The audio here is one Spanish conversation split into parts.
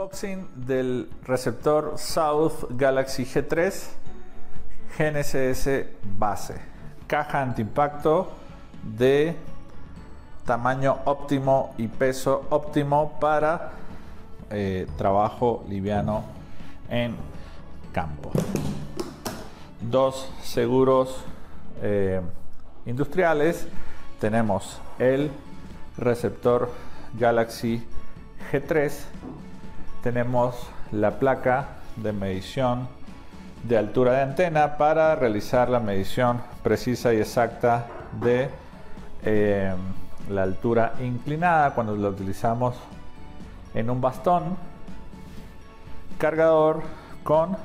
Unboxing del receptor South Galaxy G3 GNSS base. Caja antiimpacto de tamaño óptimo y peso óptimo para eh, trabajo liviano en campo. Dos seguros eh, industriales. Tenemos el receptor Galaxy G3 tenemos la placa de medición de altura de antena para realizar la medición precisa y exacta de eh, la altura inclinada cuando lo utilizamos en un bastón cargador con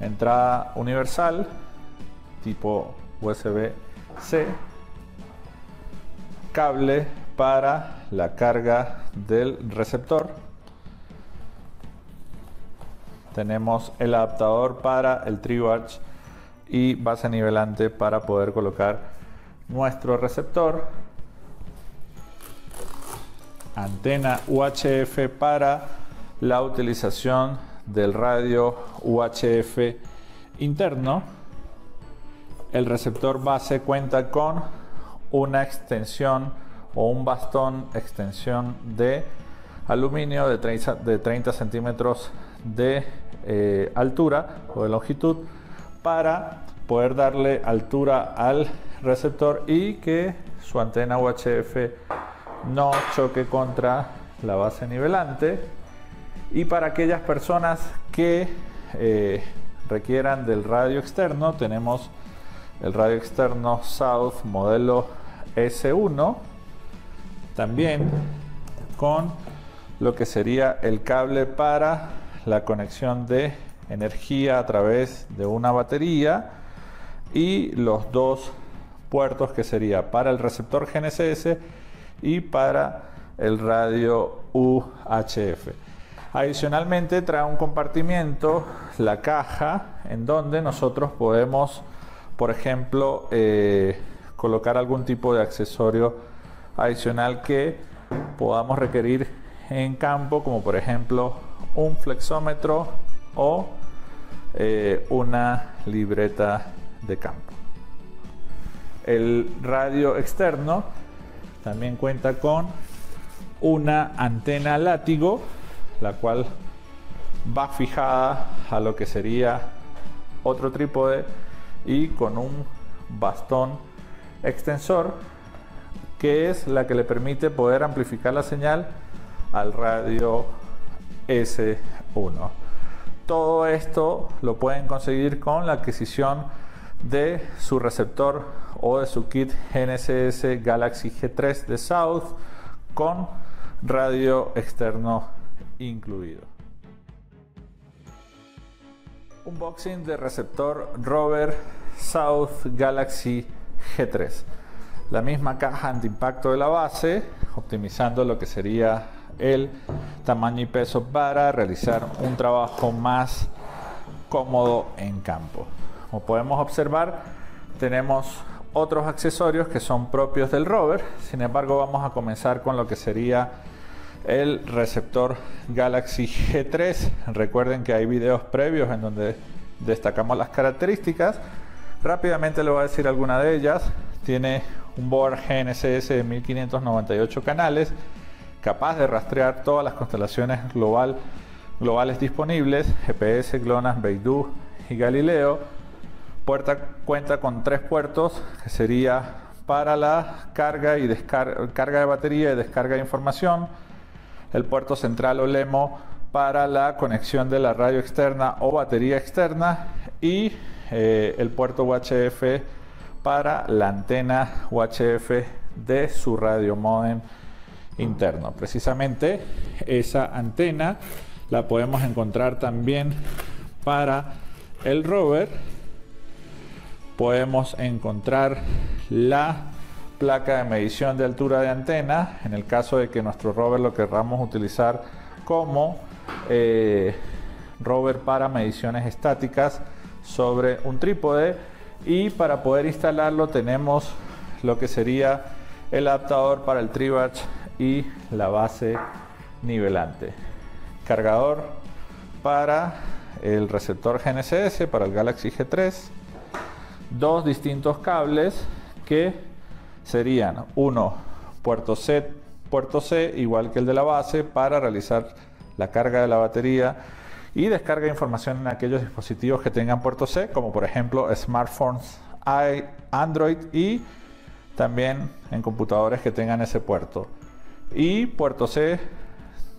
entrada universal tipo USB-C cable para la carga del receptor tenemos el adaptador para el TriWatch y base nivelante para poder colocar nuestro receptor. Antena UHF para la utilización del radio UHF interno. El receptor base cuenta con una extensión o un bastón extensión de aluminio de 30, de 30 centímetros de eh, altura o de longitud para poder darle altura al receptor y que su antena UHF no choque contra la base nivelante. Y para aquellas personas que eh, requieran del radio externo tenemos el radio externo South modelo S1 también con lo que sería el cable para la conexión de energía a través de una batería y los dos puertos que sería para el receptor GNSS y para el radio UHF. Adicionalmente trae un compartimiento, la caja, en donde nosotros podemos, por ejemplo, eh, colocar algún tipo de accesorio adicional que podamos requerir en campo, como por ejemplo un flexómetro o eh, una libreta de campo. El radio externo también cuenta con una antena látigo, la cual va fijada a lo que sería otro trípode y con un bastón extensor que es la que le permite poder amplificar la señal al radio S1. Todo esto lo pueden conseguir con la adquisición de su receptor o de su kit GNSS Galaxy G3 de South con radio externo incluido. Unboxing de receptor Rover South Galaxy G3. La misma caja antiimpacto de la base, optimizando lo que sería el tamaño y peso para realizar un trabajo más cómodo en campo. Como podemos observar, tenemos otros accesorios que son propios del rover. Sin embargo, vamos a comenzar con lo que sería el receptor Galaxy G3. Recuerden que hay videos previos en donde destacamos las características. Rápidamente le voy a decir alguna de ellas. Tiene un board GNSS de 1598 canales capaz de rastrear todas las constelaciones global, globales disponibles, GPS, GLONASS, Beidou y Galileo. Puerta cuenta con tres puertos, que sería para la carga, y descarga, carga de batería y descarga de información. El puerto central o LEMO para la conexión de la radio externa o batería externa y eh, el puerto UHF para la antena UHF de su radio modem interno. Precisamente esa antena la podemos encontrar también para el rover. Podemos encontrar la placa de medición de altura de antena en el caso de que nuestro rover lo querramos utilizar como eh, rover para mediciones estáticas sobre un trípode y para poder instalarlo tenemos lo que sería el adaptador para el TriWatch y la base nivelante. cargador para el receptor GNSS, para el Galaxy G3, dos distintos cables que serían uno puerto C, puerto C igual que el de la base para realizar la carga de la batería y descarga de información en aquellos dispositivos que tengan puerto C, como por ejemplo smartphones, Android y también en computadores que tengan ese puerto. Y puerto C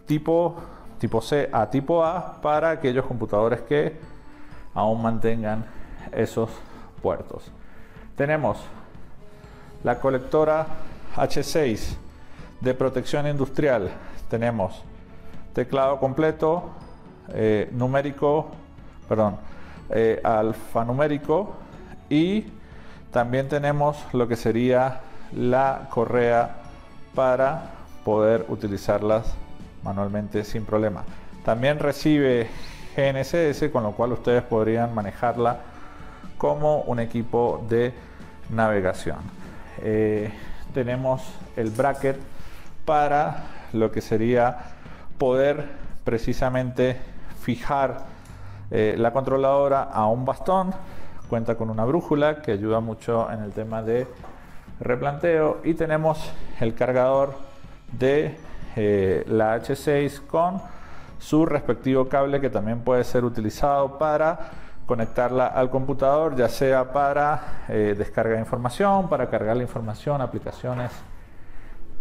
tipo, tipo C a tipo A para aquellos computadores que aún mantengan esos puertos. Tenemos la colectora H6 de protección industrial. Tenemos teclado completo, eh, numérico, perdón, eh, alfanumérico y también tenemos lo que sería la correa para poder utilizarlas manualmente sin problema. También recibe GNSS, con lo cual ustedes podrían manejarla como un equipo de navegación. Eh, tenemos el bracket para lo que sería poder precisamente fijar eh, la controladora a un bastón. Cuenta con una brújula que ayuda mucho en el tema de replanteo y tenemos el cargador de eh, la H6 con su respectivo cable que también puede ser utilizado para conectarla al computador, ya sea para eh, descarga de información, para cargar la información, aplicaciones,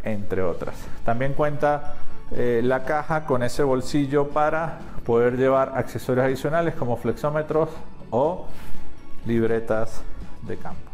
entre otras. También cuenta eh, la caja con ese bolsillo para poder llevar accesorios adicionales como flexómetros o libretas de campo.